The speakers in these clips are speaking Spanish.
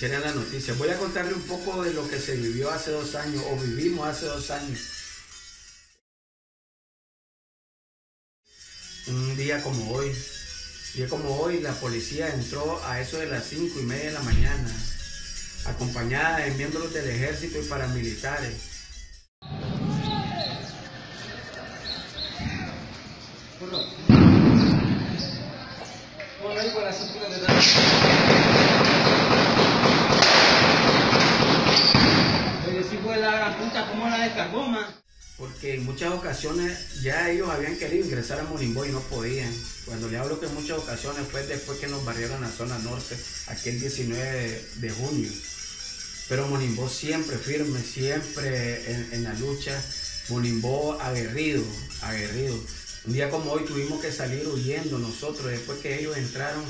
en la Noticia. Voy a contarle un poco de lo que se vivió hace dos años o vivimos hace dos años. Un día como hoy, día como hoy, la policía entró a eso de las cinco y media de la mañana, acompañada de miembros del ejército y paramilitares. Porque en muchas ocasiones ya ellos habían querido ingresar a Monimbó y no podían. Cuando le hablo que en muchas ocasiones fue después que nos barrieron la zona norte, aquel 19 de, junio. Pero Monimbó siempre firme, siempre en, la lucha. Monimbó aguerrido, aguerrido. Un día como hoy tuvimos que salir huyendo nosotros después que ellos entraron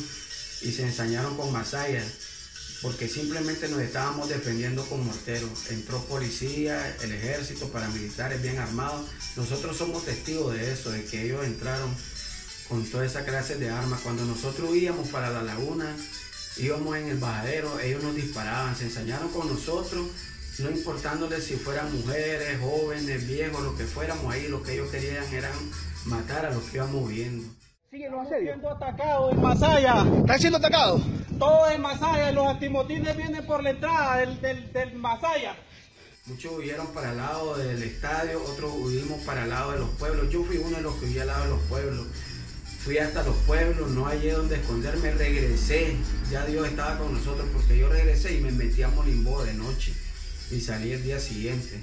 y se ensañaron con Masaya porque simplemente nos estábamos defendiendo con morteros. Entró policía, el ejército, paramilitares bien armados. Nosotros somos testigos de eso, de que ellos entraron con toda esa clase de armas. Cuando nosotros íbamos para la laguna, íbamos en el bajadero, ellos nos disparaban, se ensañaron con nosotros, no importándoles si fueran mujeres, jóvenes, viejos, lo que fuéramos ahí, lo que ellos querían era matar a los que íbamos viendo. Siguen los asedios. siendo atacados en Masaya. ¿Están siendo atacados? Todo en Masaya. Los antimotines vienen por la entrada del, del, del Masaya. Muchos huyeron para el lado del estadio, otros huimos para el lado de los pueblos. Yo fui uno de los que huí al lado de los pueblos. Fui hasta los pueblos, no hallé donde esconderme, regresé. Ya Dios estaba con nosotros porque yo regresé y me metí a Molimbó de noche y salí el día siguiente.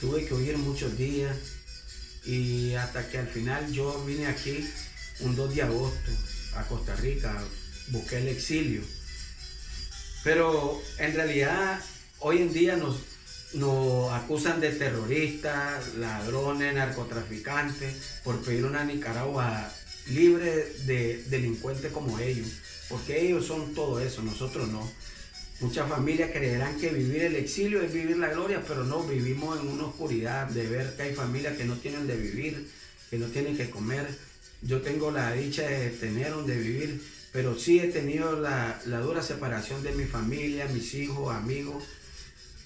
Tuve que huir muchos días y hasta que al final yo vine aquí un 2 de agosto a Costa Rica, busqué el exilio. Pero en realidad hoy en día nos, nos acusan de terroristas, ladrones, narcotraficantes, por pedir una Nicaragua libre de delincuentes como ellos. Porque ellos son todo eso, nosotros no. Muchas familias creerán que vivir el exilio es vivir la gloria, pero no, vivimos en una oscuridad de ver que hay familias que no tienen de vivir, que no tienen que comer, yo tengo la dicha de tener donde vivir, pero sí he tenido la, dura separación de mi familia, mis hijos, amigos.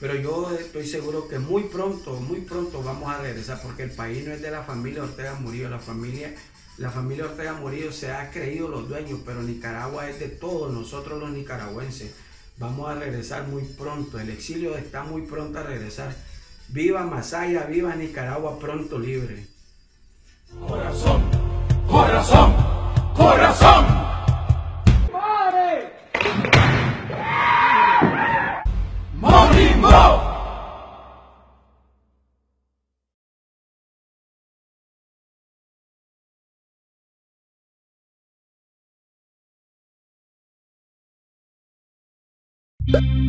Pero yo estoy seguro que muy pronto, muy pronto vamos a regresar, porque el país no es de la familia Ortega Murillo, la familia, la familia Ortega Murillo se ha creído los dueños, pero Nicaragua es de todos nosotros los nicaragüenses. Vamos a regresar muy pronto, el exilio está muy pronto a regresar. Viva Masaya, viva Nicaragua pronto libre. Corazón corazón, corazón. You